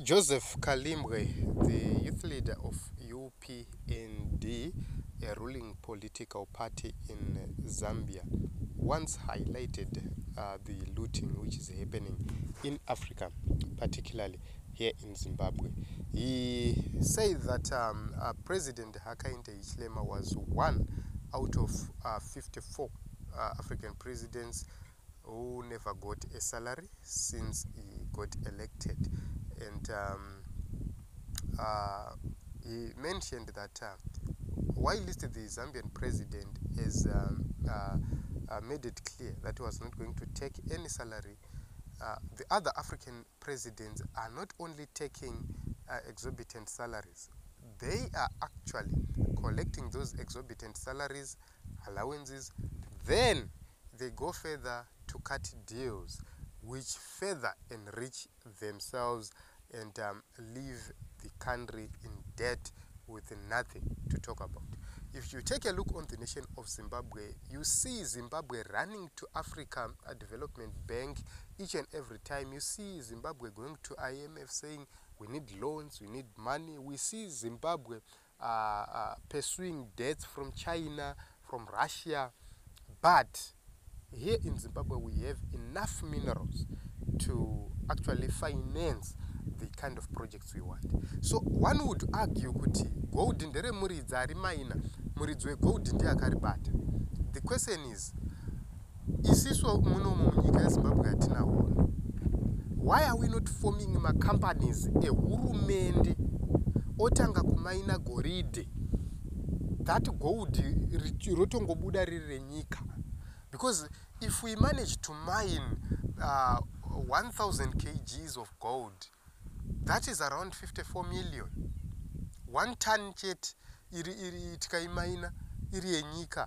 Joseph Kalimbwe, the youth leader of UPND, a ruling political party in Zambia, once highlighted uh, the looting which is happening in Africa, particularly here in Zimbabwe. He said that um, uh, President Hakainde Hichilema was one out of uh, 54 uh, African presidents who never got a salary since he got elected. And um, uh, he mentioned that uh, while the Zambian president has um, uh, uh, made it clear that he was not going to take any salary, uh, the other African presidents are not only taking uh, exorbitant salaries, they are actually collecting those exorbitant salaries, allowances, then they go further to cut deals which further enrich themselves and um, leave the country in debt with nothing to talk about. If you take a look on the nation of Zimbabwe, you see Zimbabwe running to Africa Development Bank each and every time. You see Zimbabwe going to IMF saying we need loans, we need money. We see Zimbabwe uh, uh, pursuing debts from China, from Russia. But here in Zimbabwe, we have enough minerals to actually finance the kind of projects we want. So one would argue kuti gold ndere muridzi ari maina muridzi wegold ndiye akaribata. The question is isiso munomu munyika yezimbabwe hatina hono why are we not forming macompanies ehurumende otanga kumaina goridhe that gold rotongobuda riri renyika because if we manage to mine uh, 1000 kgs of gold that is around 54 million. One ton chet iri, iri tikaimaina iri yenyika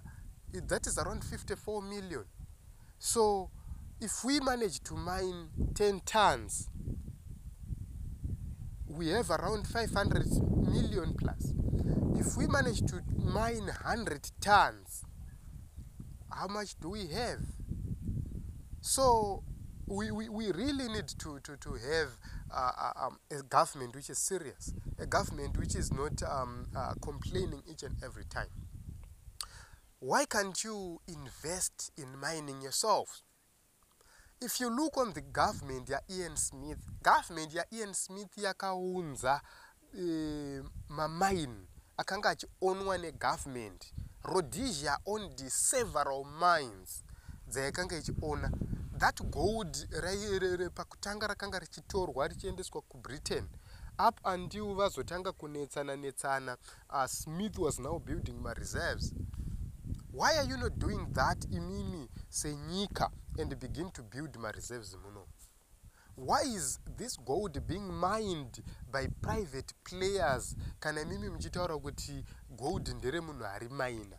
that is around 54 million so if we manage to mine 10 tons we have around 500 million plus if we manage to mine 100 tons how much do we have so we, we, we really need to, to, to have uh, uh, um, a government which is serious, a government which is not um, uh, complaining each and every time. Why can't you invest in mining yourself? If you look on the government ya Ian Smith, government ya Ian Smith yakaunza uh, mamine akanga achionwa negovernment rhodesia owned several mines dzayakanga ichiona. That gold pakutanga rakanga richitorwa richiendeswa kubritain up until vazotanga kunetsana netsana uh, smith was now building mareserves. Why are you not doing that imimi senyika and begin to build mareserves muno why is this gold being mined by private players? Kana imimi muchitaura kuti gold ndere munhu ari maina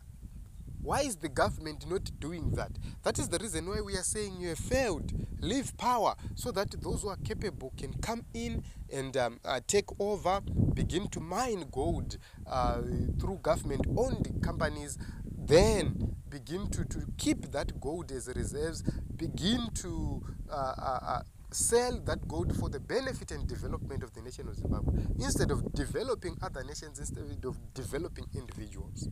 why is the government not doing that? That is the reason why we are saying you have failed. Leave power so that those who are capable can come in and um, uh, take over begin to mine gold uh, through government owned companies then begin to, to keep that gold as reserves begin to uh, uh, uh, sell that gold for the benefit and development of the nation of zimbabwe instead of developing other nations instead of developing individuals